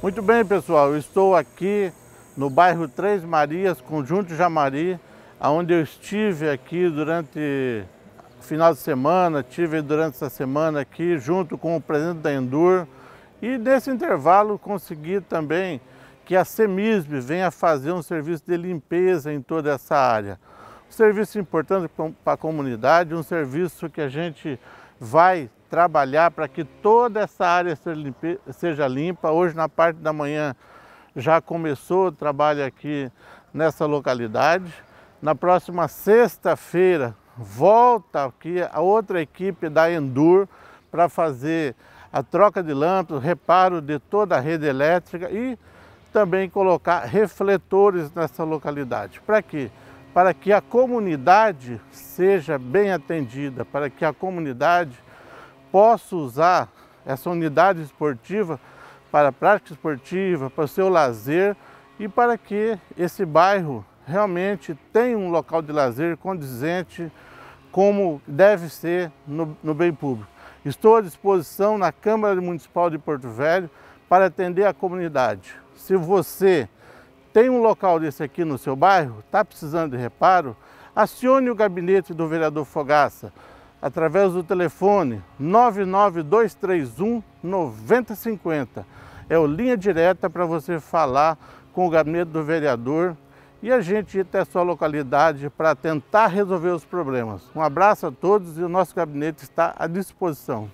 Muito bem, pessoal, eu estou aqui no bairro Três Marias, Conjunto Jamari, onde eu estive aqui durante o final de semana, tive durante essa semana aqui junto com o presidente da Endur e nesse intervalo consegui também que a CEMISB venha fazer um serviço de limpeza em toda essa área. Um serviço importante para a comunidade, um serviço que a gente vai trabalhar para que toda essa área seja limpa. Hoje, na parte da manhã, já começou o trabalho aqui nessa localidade. Na próxima sexta-feira, volta aqui a outra equipe da Endur para fazer a troca de lâmpadas, reparo de toda a rede elétrica e também colocar refletores nessa localidade. Para quê? Para que a comunidade seja bem atendida, para que a comunidade possa usar essa unidade esportiva para prática esportiva, para o seu lazer e para que esse bairro realmente tenha um local de lazer condizente como deve ser no, no bem público. Estou à disposição na Câmara Municipal de Porto Velho para atender a comunidade. Se você tem um local desse aqui no seu bairro, está precisando de reparo, acione o gabinete do vereador Fogaça através do telefone 99231 9050. É o linha direta para você falar com o gabinete do vereador e a gente ir até a sua localidade para tentar resolver os problemas. Um abraço a todos e o nosso gabinete está à disposição.